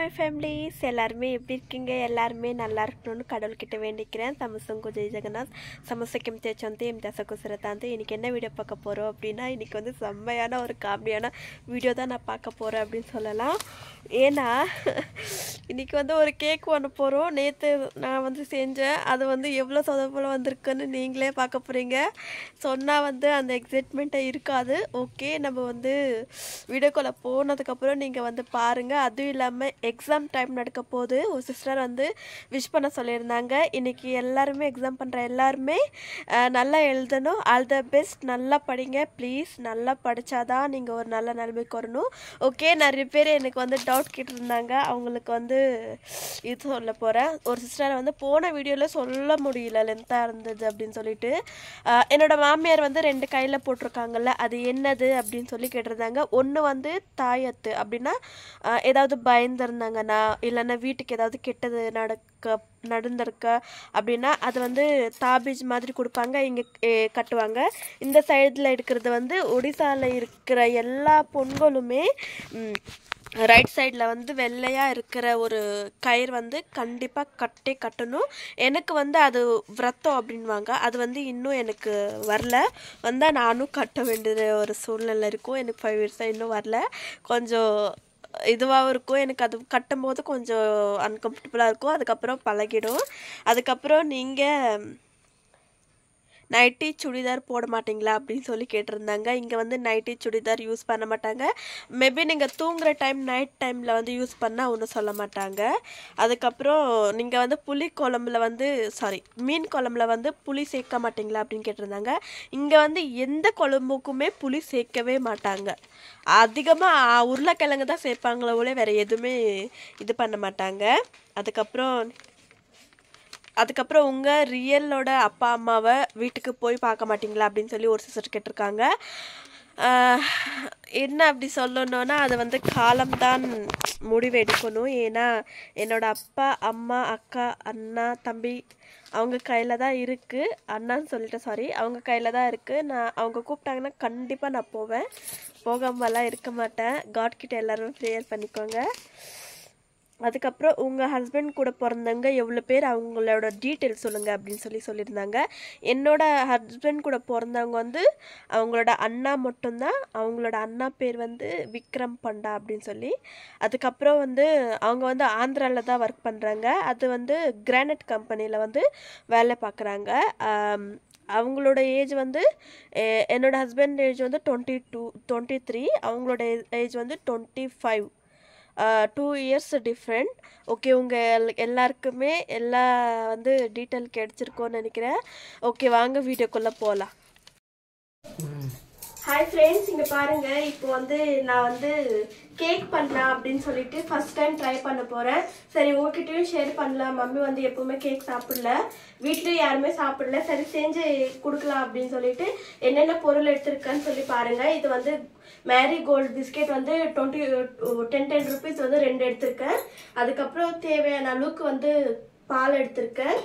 Hi families எல்லாருமே எப்படி இருக்கீங்க? எல்லாருமே நல்லா இருக்கணும்னு கடவுள்கிட்ட வேண்டிக்கிறேன். சமசங்கு ஜெய் ஜெகநாத் சமசக்கம் தேச்சந்து எம் தசகுசரத்தாந்து இன்னைக்கு என்ன வீடியோ பார்க்க போகிறோம் அப்படின்னா இன்றைக்கி வந்து செம்மையான ஒரு காமெடியான வீடியோ தான் நான் பார்க்க போகிறேன் அப்படின்னு சொல்லலாம். ஏன்னா இன்னைக்கு வந்து ஒரு கேக் ஒன்று போகிறோம் நேற்று நான் வந்து செஞ்சேன். அது வந்து எவ்வளோ சொதப்பல வந்திருக்குன்னு நீங்களே பார்க்க போகிறீங்க சொன்னால் வந்து அந்த எக்ஸைட்மெண்ட்டை இருக்காது. ஓகே நம்ம வந்து வீடியோக்குள்ளே போனதுக்கப்புறம் நீங்கள் வந்து பாருங்கள் அதுவும் இல்லாமல் எக்ஸாம் டைம் நடக்க போது ஒரு சிஸ்டர் வந்து விஷ் பண்ண சொல்லியிருந்தாங்க. இன்றைக்கி எல்லாருமே எக்ஸாம் பண்ணுற எல்லாருமே நல்லா எழுதணும். ஆல் த பெஸ்ட் நல்லா படிங்க. ப்ளீஸ் நல்லா படித்தாதான் நீங்கள் ஒரு நல்ல நிலைமைக்கு வரணும். ஓகே நிறைய பேர் எனக்கு வந்து டவுட் கேட்டிருந்தாங்க. அவங்களுக்கு வந்து இது சொல்ல போகிறேன் ஒரு சிஸ்டர் வந்து போன வீடியோவில் சொல்ல முடியல. லென்த்தாக இருந்தது அப்படின்னு சொல்லிட்டு என்னோடய என்னோட மாமியார் வந்து ரெண்டு கையில் போட்டிருக்காங்கல்ல அது என்னது அப்படின்னு சொல்லி கேட்டிருந்தாங்க. ஒன்று வந்து தாயத்து அப்படின்னா ஏதாவது ஏதாவது பயந்துருந்தாங்கன்னா இல்லைன்னா வீட்டுக்கு ஏதாவது கெட்டது நடக்க நடந்திருக்க அப்படின்னா அது வந்து தாபீஜ் மாதிரி கொடுப்பாங்க இங்கே கட்டுவாங்க. இந்த சைடில் இருக்கிறது வந்து ஒடிசாவில் இருக்கிற எல்லா பொண்களுமே ரைட் சைடில் வந்து வெள்ளையாக இருக்கிற ஒரு கயிறு வந்து கண்டிப்பாக கட்டே கட்டணும். எனக்கு வந்து அது விரத்தம் அப்படின்வாங்க. அது வந்து இன்னும் எனக்கு வரல. வந்தால் நானும் கட்ட வேண்டிய ஒரு சூழ்நிலை இருக்கும். எனக்கு ஃபைவ் இயர்ஸாக இன்னும் வரல. கொஞ்சம் இதுவாகவும் இருக்கும். எனக்கு அது கட்டும்போது கொஞ்சம் அன்கம்ஃபர்டபுளாக இருக்கும். அதுக்கப்புறம் பழகிடும். அதுக்கப்புறம் நீங்கள் நைட்டி சுடிதார் போட மாட்டீங்களா அப்படின்னு சொல்லி கேட்டிருந்தாங்க. இங்கே வந்து நைட்டி சுடிதார் யூஸ் பண்ண மாட்டாங்க. மேபி நீங்கள் தூங்குற டைம் நைட் டைமில் வந்து யூஸ் பண்ணால் ஒன்றும் சொல்ல மாட்டாங்க. அதுக்கப்புறம் நீங்கள் வந்து புளி குழம்புல வந்து சாரி மீன் குழம்புல வந்து புளி சேர்க்க மாட்டீங்களா அப்படின்னு கேட்டிருந்தாங்க. இங்கே வந்து எந்த குழம்புக்குமே புளி சேர்க்கவே மாட்டாங்க. அதிகமாக உருளைக்கிழங்கு தான் சேர்ப்பாங்களோ வேறு எதுவுமே இது பண்ண மாட்டாங்க. அதுக்கப்புறம் அதுக்கப்புறம் உங்கள் ரியலோட அப்பா அம்மாவை வீட்டுக்கு போய் பார்க்க மாட்டீங்களா அப்படின்னு சொல்லி ஒரு சிஸ்டர் கேட்டிருக்காங்க. என்ன அப்படி சொல்லணும்னா அது வந்து காலம்தான் முடிவு எடுக்கணும். ஏன்னா என்னோட அப்பா அம்மா அக்கா அண்ணா தம்பி அவங்க கையில் தான் இருக்குது அண்ணான்னு சொல்லிட்டு சாரி அவங்க கையில் தான் இருக்குது நான் அவங்க கூப்பிட்டாங்கன்னா கண்டிப்பாக நான் போவேன். போகாமலாம் இருக்க மாட்டேன். காட் எல்லோரும் ப்ரேயர் பண்ணிக்கோங்க. அதுக்கப்புறம் உங்கள் ஹஸ்பண்ட் கூட பிறந்தவங்க எவ்வளோ பேர் அவங்களோட டீட்டெயில் சொல்லுங்கள் அப்படின்னு சொல்லி சொல்லியிருந்தாங்க. என்னோட ஹஸ்பண்ட் கூட பிறந்தவங்க வந்து அவங்களோட அண்ணா மட்டும்தான். அவங்களோட அண்ணா பேர் வந்து விக்ரம் பண்டா அப்படின்னு சொல்லி. அதுக்கப்புறம் வந்து அவங்க வந்து ஆந்திராவில் தான் ஒர்க் பண்ணுறாங்க அது வந்து கிரானைட் கம்பெனியில் வந்து வேலை பார்க்குறாங்க. அவங்களோட ஏஜ் வந்து என்னோட ஹஸ்பண்ட் ஏஜ் வந்து டுவெண்ட்டி டூ டுவெண்ட்டி த்ரீ அவங்களோட ஏஜ் வந்து twenty five two years different okay உங்கள் எல்லாருக்குமே எல்லா வந்து டீட்டெயில் கிடச்சிருக்கோன்னு நினைக்கிறேன். ஓகே வாங்க வீடியோக்குள்ளே போகலாம் ஹாய் ஃப்ரெண்ட்ஸ் இங்கே பாருங்கள் இப்போ வந்து நான் வந்து கேக் பண்ணலாம் அப்படின்னு சொல்லிட்டு ஃபஸ்ட் டைம் ட்ரை பண்ண போகிறேன் சரி உங்ககிட்டயும் ஷேர் பண்ணலாம். மம்மி வந்து எப்போவுமே கேக் சாப்பிடல. வீட்லேயும் யாருமே சாப்பிடல. சரி செஞ்சு கொடுக்கலாம் அப்படின்னு சொல்லிட்டு என்னென்ன பொருள் எடுத்திருக்கேன்னு சொல்லி பாருங்கள் இது வந்து மேரி கோல்டு பிஸ்கெட் வந்து டுவெண்ட்டி டென் டென் ருபீஸ் வந்து ரெண்டு எடுத்திருக்கேன். அதுக்கப்புறம் தேவையான அளவுக்கு வந்து பால் எடுத்திருக்கேன்.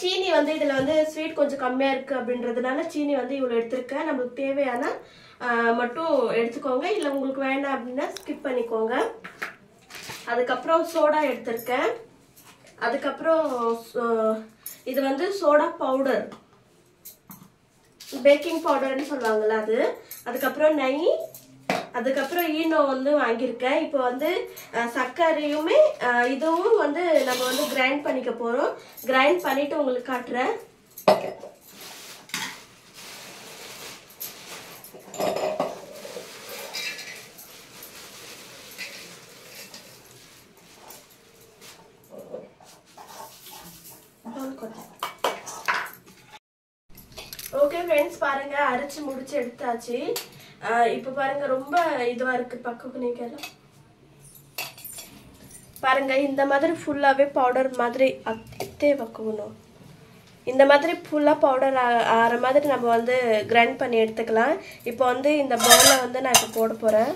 சீனி வந்து இதில் வந்து ஸ்வீட் கொஞ்சம் கம்மியாக இருக்குது அப்படின்றதுனால சீனி வந்து இவ்வளோ எடுத்திருக்கேன். நம்மளுக்கு தேவையான மட்டும் எடுத்துக்கோங்க. இல்லை உங்களுக்கு வேண்டாம் அப்படின்னா ஸ்கிப் பண்ணிக்கோங்க. அதுக்கப்புறம் சோடா எடுத்திருக்கேன். அதுக்கப்புறம் இது வந்து சோடா பவுடர் பேக்கிங் பவுடர்னு சொல்லுவாங்கள்ல அது. அதுக்கப்புறம் நெய் அதுக்கப்புறம் ஈனோ வந்து வாங்கியிருக்கேன். இப்போ வந்து சர்க்கரையுமே இதுவும் வந்து நம்ம வந்து கிரைண்ட் பண்ணிக்க போகிறோம் கிரைண்ட் பண்ணிட்டு உங்களுக்கு காட்டுறேன். ஓகே ஃப்ரெண்ட்ஸ் பாருங்க. அரைச்சு முடிச்சு எடுத்தாச்சு. இப்போ பாருங்க ரொம்ப இதுவா இருக்கு பக்கம் நீக்கலாம் பாருங்க இந்த மாதிரி ஃபுல்லாவே பவுடர் மாதிரி அத்தே வைக்கணும். இந்த மாதிரி ஃபுல்லாக பவுடர் ஆகிற மாதிரி நம்ம வந்து கிரைண்ட் பண்ணி எடுத்துக்கலாம். இப்போ வந்து இந்த பவுலில் வந்து நான் இப்போ போட போகிறேன்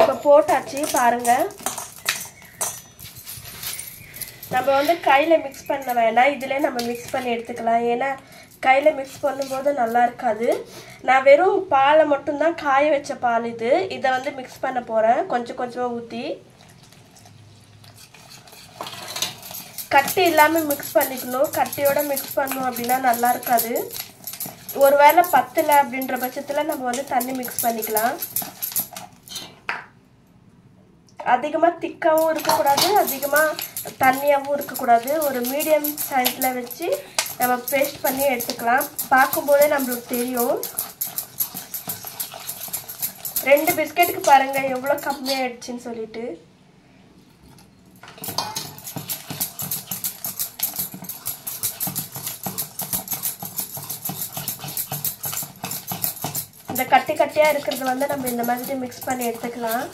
இப்போ போட்டாச்சு பாருங்கள் நம்ம வந்து கையில் மிக்ஸ் பண்ண வேணாம். இதிலே நம்ம மிக்ஸ் பண்ணி எடுத்துக்கலாம். ஏன்னா கையில் மிக்ஸ் பண்ணும்போது நல்லா இருக்காது. நான் வெறும் பாலை மட்டும்தான் காய வச்ச பால் இது. இதை வந்து மிக்ஸ் பண்ண போகிறேன் கொஞ்சம் கொஞ்சமாக ஊற்றி கட்டி இல்லாமல் மிக்ஸ் பண்ணிக்கணும். கட்டியோட மிக்ஸ் பண்ணோம் அப்படின்னா நல்லா இருக்காது. ஒருவேளை பத்தில் அப்படின்ற பட்சத்தில் நம்ம வந்து தண்ணி மிக்ஸ் பண்ணிக்கலாம். அதிகமாக திக்காகவும் இருக்கக்கூடாது. அதிகமாக தண்ணியாகவும் இருக்கக்கூடாது. ஒரு மீடியம் சைஸில் வச்சு நம்ம பேஸ்ட் பண்ணி எடுத்துக்கலாம். பார்க்கும்போதே நம்மளுக்கு தெரியும். ரெண்டு பிஸ்கெட்டுக்கு பாருங்கள் எவ்வளோ கம்மியாகிடுச்சின்னு சொல்லிட்டு. இந்த கட்டி கட்டியாக இருக்கிறது வந்து நம்ம இந்த மாதிரி மிக்ஸ் பண்ணி எடுத்துக்கலாம்.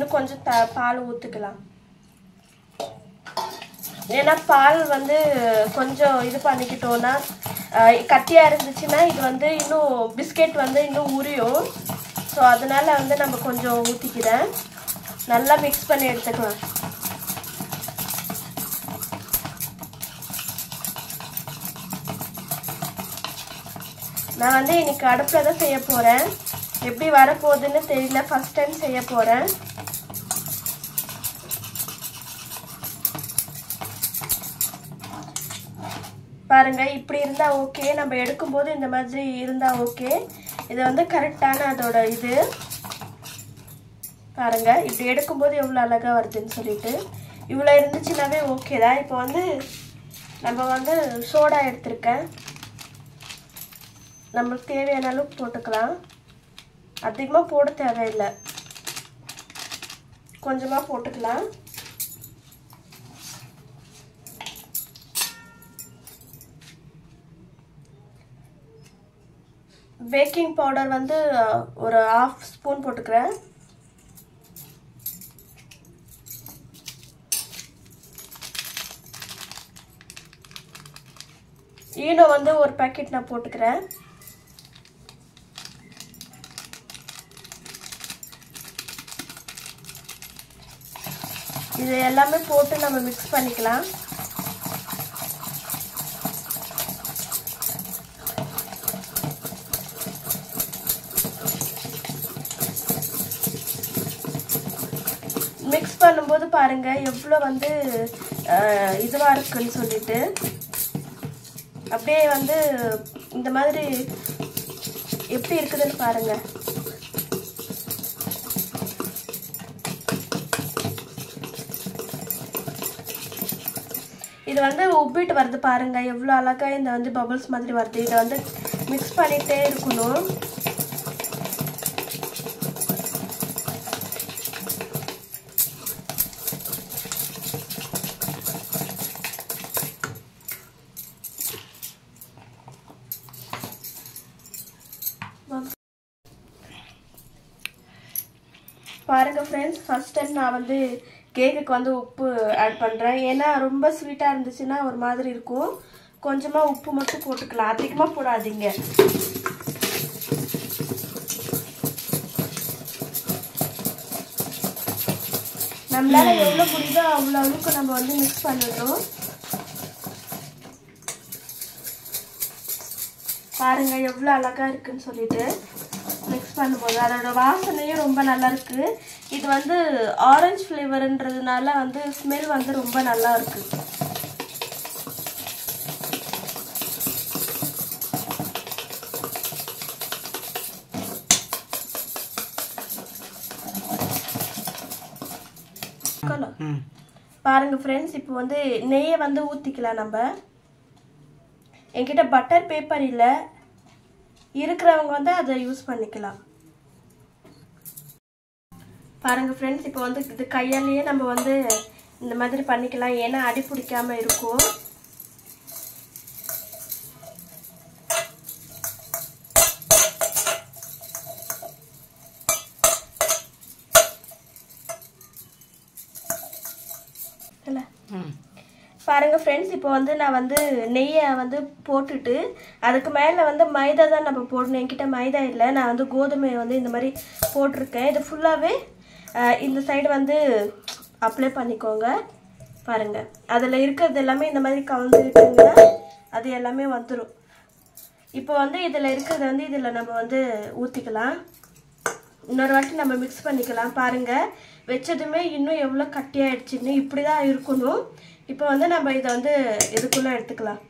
இன்னும் கொஞ்சம் த பால் ஊற்றுக்கலாம் ஏன்னா பால் வந்து கொஞ்சம் இது பண்ணிக்கிட்டோன்னா கட்டியாக இருந்துச்சுன்னா இது வந்து இன்னும் பிஸ்கெட் வந்து இன்னும் உரியும். ஸோ அதனால் வந்து நம்ம கொஞ்சம் ஊற்றிக்கிறேன் நல்லா மிக்ஸ் பண்ணி எடுத்துக்கலாம். நான் வந்து இன்னைக்கு அடுப்பில் தான் செய்ய போகிறேன் எப்படி வரப்போகுதுன்னு தெரியல. ஃபஸ்ட் டைம் செய்ய போகிறேன் பாருங்கள் இப்படி இருந்தால் ஓகே நம்ம எடுக்கும்போது இந்த மாதிரி இருந்தால் ஓகே இது வந்து கரெக்டான அதோட இது. பாருங்கள் இப்படி எடுக்கும்போது எவ்வளோ அழகாக வருதுன்னு சொல்லிட்டு. இவ்வளோ இருந்துச்சுனாவே ஓகே தான். இப்போ வந்து நம்ம வந்து சோடா எடுத்திருக்கேன். நம்மளுக்கு தேவையான அளவுக்கு போட்டுக்கலாம். அதிகமாக போட தேவையில்லை. கொஞ்சமாக போட்டுக்கலாம். பேக்கிங் பவுடர் வந்து ஒரு ஆஃப் ஸ்பூன் போட்டுக்கிறேன். ஈனோ வந்து ஒரு பேக்கெட் நான் போட்டுக்கிறேன். இது எல்லாமே போட்டு நம்ம மிக்ஸ் பண்ணிக்கலாம். மிக்ஸ் பண்ணும்போது பாருங்க எவ்வளோ வந்து இதுவாக இருக்குன்னு சொல்லிட்டு. அப்படியே வந்து இந்த மாதிரி எப்படி இருக்குதுன்னு பாருங்கள் இது வந்து உப்பிட்டு வருது பாருங்க. எவ்வளோ அழகா இந்த வந்து பபுள்ஸ் மாதிரி வருது. இதை வந்து மிக்ஸ் பண்ணிகிட்டே இருக்கணும். பாருங்க ஃப்ரெண்ட்ஸ் ஃபர்ஸ்ட் டைம் நான் வந்து கேக்குக்கு வந்து உப்பு ஆட் பண்ணுறேன் ஏன்னா ரொம்ப ஸ்வீட்டாக இருந்துச்சுன்னா ஒரு மாதிரி இருக்கும். கொஞ்சமாக உப்பு மட்டும் போட்டுக்கலாம். அதிகமாக போடாதீங்க. நம்மளால எவ்வளோ முடியுதோ அவ்வளோ அளவுக்கு நம்ம வந்து மிக்ஸ் பண்ணிடணும் பாருங்க எவ்வளோ அழகா இருக்குன்னு சொல்லிட்டு மிக்ஸ் பண்ணும்போது அதோட வாசனையும் ரொம்ப நல்லா இருக்கு. இது வந்து ஆரஞ்சு ஃப்ளேவர்ன்றதுனால வந்து ஸ்மெல் வந்து ரொம்ப நல்லா இருக்கு பாருங்க ஃப்ரெண்ட்ஸ் இப்போ வந்து நெய்யை வந்து ஊற்றிக்கலாம் நம்ம. என்கிட்ட பட்டர் பேப்பர் இல்லை. இருக்கிறவங்க வந்து அதை யூஸ் பண்ணிக்கலாம். பாருங்க ஃப்ரெண்ட்ஸ் இப்போ வந்து இது கையாலேயே நம்ம வந்து இந்த மாதிரி பண்ணிக்கலாம். ஏன்னா அடி பிடிக்காம இருக்கும். பாருங்க ஃப்ரெண்ட்ஸ் இப்போ வந்து நான் வந்து நெய்யை வந்து போட்டுட்டு அதுக்கு மேலே வந்து மைதா தான் நம்ம போடணும். என்கிட்ட மைதா இல்லை. நான் வந்து கோதுமையை வந்து இந்த மாதிரி போட்டிருக்கேன். இது ஃபுல்லாகவே இந்த சைடு வந்து அப்ளை பண்ணிக்கோங்க. பாருங்கள் அதில் இருக்கிறது எல்லாமே இந்த மாதிரி கவுந்துக்கிட்டிங்கன்னா அது எல்லாமே வந்துடும் இப்போ வந்து இதில் இருக்கிறது வந்து இதில் நம்ம வந்து ஊற்றிக்கலாம் இன்னொரு வாட்டி நம்ம மிக்ஸ் பண்ணிக்கலாம். பாருங்கள் வச்சதுமே இன்னும் எவ்வளோ கட்டியாயிடுச்சுன்னு இப்படி தான் இருக்கணும். இப்போ வந்து நம்ம இதை வந்து இதுக்குள்ளே எடுத்துக்கலாம்.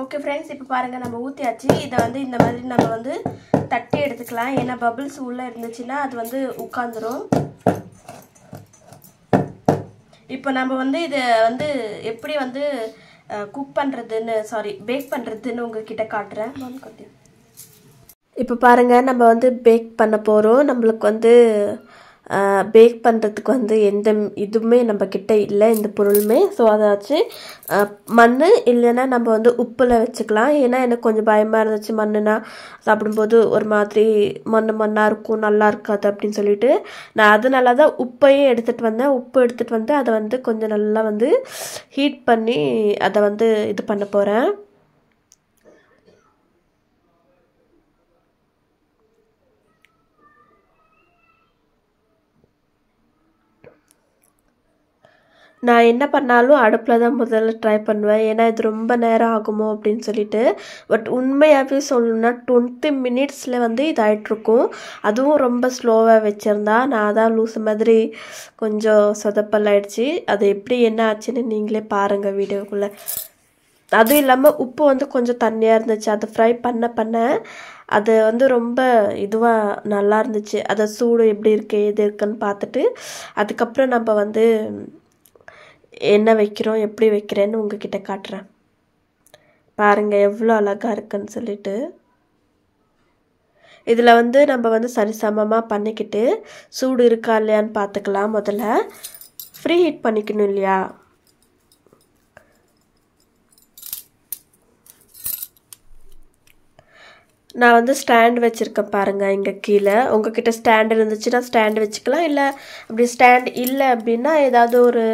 ஓகே ஃப்ரெண்ட்ஸ் இப்போ பாருங்கள் நம்ம ஊற்றியாச்சு இதை வந்து இந்த மாதிரி நம்ம வந்து தட்டி எடுத்துக்கலாம். ஏன்னா பபிள்ஸ் உள்ளே இருந்துச்சுன்னா அது வந்து உட்காந்துரும் இப்போ நம்ம வந்து இதை வந்து எப்படி வந்து குக் பண்ணுறதுன்னு சாரி பேக் பண்ணுறதுன்னு உங்ககிட்ட காட்டுறேன். இப்போ பாருங்கள் நம்ம வந்து பேக் பண்ண போகிறோம் நம்மளுக்கு வந்து பேக் பண்ணுறதுக்கு வந்து எந்த இதுவுமே நம்ம கிட்ட இல்லை இந்த பொருளுமே. ஸோ அதை வச்சு மண் இல்லைன்னா நம்ம வந்து உப்பில் வச்சுக்கலாம். ஏன்னா எனக்கு கொஞ்சம் பயமாக இருந்துச்சு மண்ணுனா. சாப்பிடும்போது ஒரு மாதிரி மண் மண்ணாக இருக்கும் நல்லா இருக்காது அப்படின்னு சொல்லிட்டு. நான் அதனால தான் உப்பையும் எடுத்துகிட்டு வந்தேன். உப்பு எடுத்துகிட்டு வந்து அதை வந்து கொஞ்சம் நல்லா வந்து ஹீட் பண்ணி அதை வந்து இது பண்ண போகிறேன் நான் என்ன பண்ணாலும் அடுப்பில் தான் முதல்ல ட்ரை பண்ணுவேன். ஏன்னா இது ரொம்ப நேரம் ஆகுமோ அப்படின்னு சொல்லிட்டு. பட் உண்மையாகவே சொல்லணும்னா டுவெண்ட்டி மினிட்ஸில் வந்து இது ஆகிட்ருக்கும் அதுவும் ரொம்ப ஸ்லோவாக வச்சுருந்தா நான் தான் லூஸ் மாதிரி கொஞ்சம் சொதப்பல் ஆகிடுச்சி அது எப்படி என்ன ஆச்சுன்னு நீங்களே பாருங்கள் வீடியோக்குள்ளே. அதுவும் இல்லாமல் உப்பு வந்து கொஞ்சம் தண்ணியாக இருந்துச்சு. அதை ஃப்ரை பண்ண பண்ண அது வந்து ரொம்ப இதுவாக நல்லா இருந்துச்சு. அதை சூடு எப்படி இருக்குது எது இருக்குன்னு பார்த்துட்டு அதுக்கப்புறம் நம்ம வந்து என்ன வைக்கிறோம் எப்படி வைக்கிறேன்னு உங்ககிட்ட காட்டுறேன். பாருங்கள் எவ்வளோ அழகாக இருக்குன்னு சொல்லிட்டு. இதில் வந்து நம்ம வந்து சரிசமமாக பண்ணிக்கிட்டு சூடு இருக்கா இல்லையான்னு பார்த்துக்கலாம் முதல்ல. ஃப்ரீ ஹீட் பண்ணிக்கணும் இல்லையா? நான் வந்து ஸ்டாண்ட் வச்சுருக்கேன் பாருங்கள் இங்கே கீழே. உங்ககிட்ட ஸ்டாண்ட் இருந்துச்சுன்னா ஸ்டாண்ட் வச்சுக்கலாம். இல்லை அப்படி ஸ்டாண்ட் இல்லை அப்படின்னா ஏதாவது ஒரு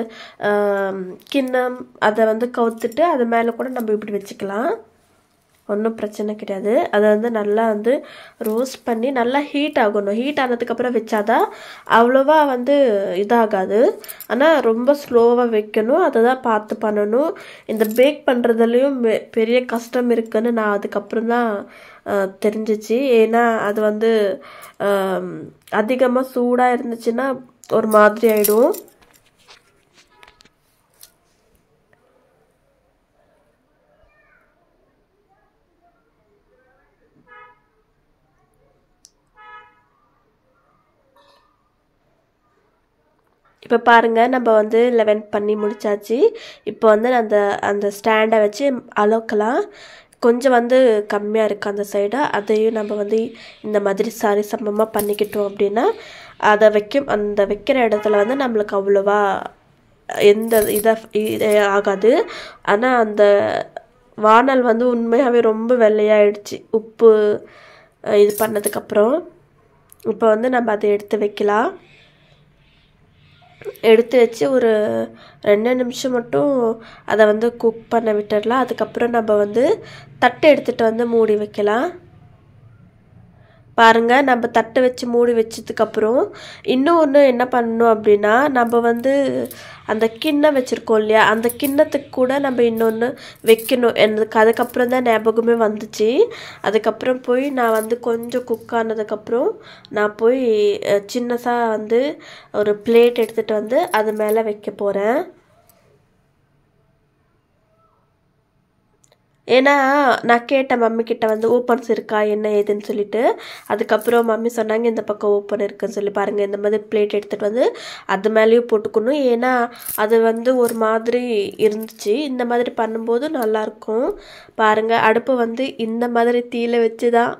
கிண்ணம் அதை வந்து கவுத்துட்டு அது மேலே கூட நம்ம இப்படி வச்சுக்கலாம். ஒன்றும் பிரச்சனை கிடையாது. அதை வந்து நல்லா வந்து ரோஸ்ட் பண்ணி நல்லா ஹீட் ஆகணும். ஹீட் ஆனதுக்கப்புறம் வச்சாதான் அவ்வளோவா வந்து இதாகாது. ஆனால் ரொம்ப ஸ்லோவாக வைக்கணும். அதை தான் பார்த்து பண்ணணும். இந்த பேக் பண்ணுறதுலேயும் பெரிய கஷ்டம் இருக்குன்னு நான் அதுக்கப்புறம் தான் தெரிஞ்சிச்சு. ஏன்னா அது வந்து அதிகமாக சூடாக இருந்துச்சுன்னா ஒரு மாதிரி ஆகிடும் இப்போ பாருங்கள் நம்ம வந்து லெவன் பண்ணி முடிச்சாச்சு. இப்போ வந்து அந்த அந்த ஸ்டாண்டை வச்சு அளக்கலாம் கொஞ்சம் வந்து கம்மியாக இருக்குது அந்த சைடு அதையும் நம்ம வந்து இந்த மாதிரி சாரி சமமாக பண்ணிக்கிட்டோம் அப்படின்னா அதை வைக்கும் அந்த வைக்கிற இடத்துல வந்து நம்மளுக்கு அவ்வளோவா எந்த இதை ஆகாது. ஆனால் அந்த வானல் வந்து உண்மையாகவே ரொம்ப வெள்ளையாயிடுச்சு. உப்பு இது பண்ணதுக்கப்புறம் இப்போ வந்து நம்ம அதை எடுத்து வைக்கலாம். எடுத்து வச்சு ஒரு ரெண்டு நிமிஷம் மட்டும் அதை வந்து குக் பண்ண விட்டுடலாம். அதுக்கப்புறம் நம்ம வந்து தட்டு எடுத்துகிட்டு வந்து மூடி வைக்கலாம். பாருங்கள் நம்ம தட்டு வச்சு மூடி வச்சதுக்கப்புறம் இன்னும் ஒன்று என்ன பண்ணணும் அப்படின்னா நம்ம வந்து அந்த கிண்ணம் வச்சுருக்கோம் இல்லையா அந்த கிண்ணத்துக்கு கூட நம்ம இன்னொன்று வைக்கணும். எனக்கு அதுக்கப்புறம் தான் ஞாபகமே வந்துச்சு. அதுக்கப்புறம் போய் நான் வந்து கொஞ்சம் குக் ஆனதுக்கப்புறம் நான் போய் சின்னதாக வந்து ஒரு பிளேட் எடுத்துகிட்டு வந்து அது மேலே வைக்க போகிறேன் ஏன்னா நான் கேட்டேன் மம்மி கிட்ட வந்து ஓப்பன்ஸ் இருக்கா என்ன ஏதுன்னு சொல்லிட்டு அதுக்கப்புறம் மம்மி சொன்னாங்க இந்த பக்கம் ஓப்பன் இருக்குன்னு சொல்லி பாருங்கள் இந்த மாதிரி பிளேட் எடுத்துகிட்டு வந்து அது மேலேயும் போட்டுக்கணும். ஏன்னா அது வந்து ஒரு மாதிரி இருந்துச்சு. இந்த மாதிரி பண்ணும்போது நல்லாயிருக்கும். பாருங்கள் அடுப்பு வந்து இந்த மாதிரி தீயில வச்சு தான்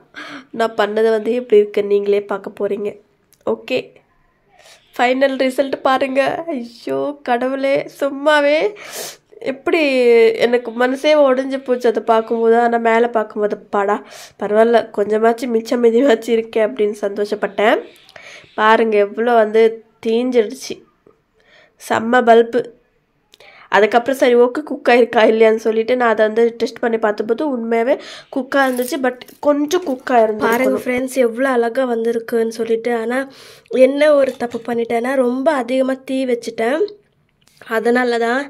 நான் பண்ணது வந்து எப்படி இருக்குன்னு நீங்களே பார்க்க போகிறீங்க ஓகே. ஃபைனல் ரிசல்ட் பாருங்க. ஐயோ கடவுளே சும்மாவே எப்படி எனக்கு மனசே உடஞ்சி போச்சு அதை பார்க்கும்போது ஆனால் மேலே பார்க்கும்போது பாடா பரவாயில்ல கொஞ்சமாச்சும் மிச்சம் மிதிவாச்சும் இருக்கே அப்படின்னு சந்தோஷப்பட்டேன். பாருங்க எவ்வளோ வந்து தீஞ்சிடுச்சு. செம்ம பல்பு. அதுக்கப்புறம் சரி ஓகே குக்காக இருக்கா இல்லையான்னு சொல்லிட்டு நான் அதை வந்து டெஸ்ட் பண்ணி பார்த்தபோது உண்மையாகவே குக்காக இருந்துச்சு பட் கொஞ்சம் குக்காக இருந்துச்சு. பாருங்க ஃப்ரெண்ட்ஸ் எவ்வளோ அழகாக வந்திருக்குன்னு சொல்லிட்டு ஆனால் என்ன ஒரு தப்பு பண்ணிட்டேன்னா ரொம்ப அதிகமாக தீ வச்சுட்டேன். அதனால தான்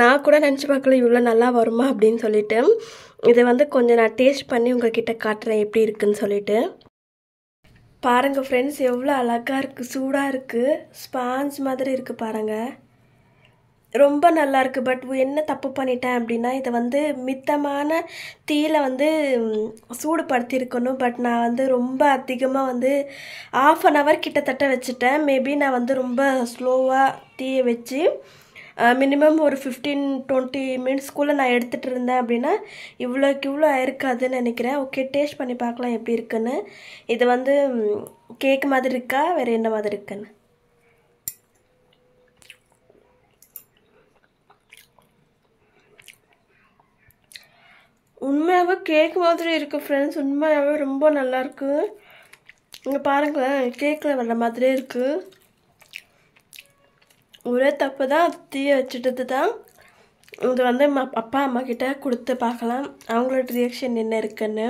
நான் கூட நினச்சி பார்க்கல இவ்வளோ நல்லா வருமா அப்படின்னு சொல்லிட்டு. இதை வந்து கொஞ்சம் நான் டேஸ்ட் பண்ணி உங்ககிட்ட காட்டுறேன் எப்படி இருக்குன்னு சொல்லிட்டு. பாருங்கள் ஃப்ரெண்ட்ஸ் எவ்வளோ அழகாக இருக்குது சூடாக இருக்குது ஸ்பாஞ்ச் மாதிரி இருக்குது பாருங்கள் ரொம்ப நல்லாருக்கு பட் என்ன தப்பு பண்ணிட்டேன் அப்படின்னா இதை வந்து மித்தமான தீயில் வந்து சூடுபடுத்தியிருக்கணும். பட் நான் வந்து ரொம்ப அதிகமாக வந்து ஆஃப் அன் ஹவர் கிட்டத்தட்ட வச்சுட்டேன். மேபி நான் வந்து ரொம்ப ஸ்லோவாக தீயை வச்சு மினிமம் ஒரு ஃபிஃப்டீன் டுவெண்ட்டி மினிட்ஸ்க்குள்ளே நான் எடுத்துகிட்டு இருந்தேன் அப்படின்னா இவ்வளோக்கு இவ்வளோ ஆயிருக்காதுன்னு நினைக்கிறேன். ஓகே டேஸ்ட் பண்ணி பார்க்கலாம் எப்படி இருக்குன்னு. இது வந்து கேக் மாதிரி இருக்கா? வேறு என்ன மாதிரி இருக்குன்னு? உண்மையாகவே கேக் மாதிரி இருக்குது ஃப்ரெண்ட்ஸ் உண்மையாகவே ரொம்ப நல்லாயிருக்கு இங்கே பாருங்களேன் கேக்கில் வர்ற மாதிரியே இருக்குது ஒரே தப்பு தான் தீய வச்சுட்டது தான் இது வந்து ம- அப்பா அம்மா கிட்ட கொடுத்து பார்க்கலாம். அவங்களோட ரியாக்ஷன் என்ன இருக்குன்னு.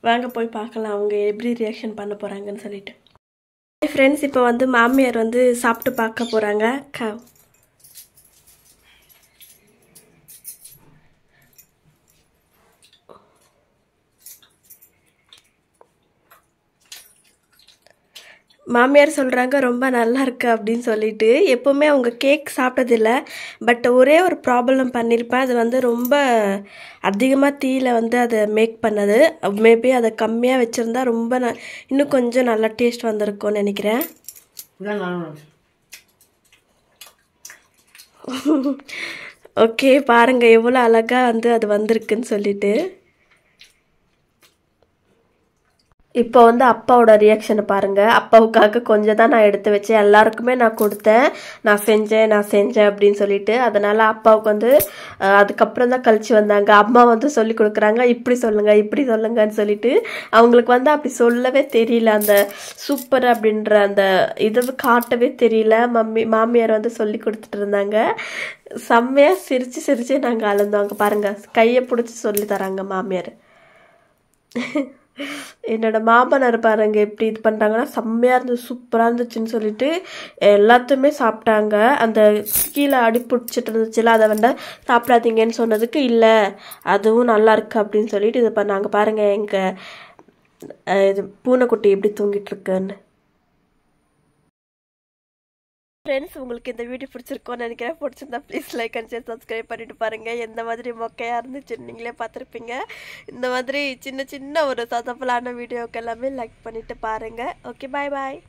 வாங்க போய் பார்க்கலாம். அவங்க எப்படி ரியாக்ஷன் பண்ண போகிறாங்கன்னு சொல்லிட்டு. ஃப்ரெண்ட்ஸ் இப்போ வந்து மாமியார் வந்து சாப்பிட்டு பார்க்க போகிறாங்க க மாமியார் சொல்கிறாங்க ரொம்ப நல்லா இருக்கு அப்படின்னு சொல்லிட்டு. எப்போவுமே அவங்க கேக் சாப்பிட்டதில்ல. பட் ஒரே ஒரு ப்ராப்ளம் பண்ணியிருப்பேன் அது வந்து ரொம்ப அதிகமாக தீயில வந்து அதை மேக் பண்ணது. மேபி அதை கம்மியாக வச்சுருந்தா ரொம்ப ந இன்னும் கொஞ்சம் நல்லா டேஸ்ட் வந்திருக்கும்னு நினைக்கிறேன். ஓகே பாருங்க எவ்வளோ அழகாக வந்து அது வந்திருக்குன்னு சொல்லிட்டு. இப்போ வந்து அப்பாவோட ரியாக்ஷனை பாருங்க. அப்பாவுக்காக கொஞ்சம் தான் நான் எடுத்து வச்சேன். எல்லாருக்குமே நான் கொடுத்தேன். நான் செஞ்சேன் நான் செஞ்சேன் அப்படின்னு சொல்லிட்டு. அதனால அப்பாவுக்கு வந்து அதுக்கப்புறம் தான் கழிச்சு வந்தாங்க. அம்மா வந்து சொல்லி கொடுக்குறாங்க. இப்படி சொல்லுங்க இப்படி சொல்லுங்கன்னு சொல்லிட்டு. அவங்களுக்கு வந்து அப்படி சொல்லவே தெரியல. அந்த சூப்பர் அப்படின்ற அந்த இது காட்டவே தெரியல. மம்மி மாமியார் வந்து சொல்லி கொடுத்துட்டு இருந்தாங்க. செம்மையா சிரிச்சு சிரிச்சு நாங்கள் அழுந்தோம். அங்கே பாருங்க. கையை பிடிச்சி சொல்லி தராங்க மாமியார். என்னோட மாமனார் பாருங்க எப்படி இது பண்ணுறாங்கன்னா செம்மையாக இருந்துச்சு சூப்பராக இருந்துச்சுன்னு சொல்லிட்டு எல்லாத்தையுமே சாப்பிட்டாங்க. அந்த கீழே அடி பிடிச்சிட்டு இருந்துச்சுல அதை வந்து சாப்பிடாதீங்கன்னு சொன்னதுக்கு இல்லை அதுவும் நல்லா இருக்கு அப்படின்னு சொல்லிட்டு இது பண்ணாங்க. பாருங்க எங்கள் இது பூனைக்குட்டி எப்படி தூங்கிட்டு இருக்குன்னு. ஃப்ரெண்ட்ஸ் உங்களுக்கு இந்த வீடியோ பிடிச்சிருக்கோன்னு நினைக்கிறேன். பிடிச்சிருந்தா please like and share subscribe பண்ணிட்டு பாருங்கள் எந்த மாதிரி மொக்கையாக இருந்துச்சு நீங்களே பார்த்துருப்பீங்க. இந்த மாதிரி சின்ன சின்ன ஒரு சதப்பலான வீடியோக்கு எல்லாமே லைக் பண்ணிட்டு பாருங்கள் ஓகே பாய் பாய்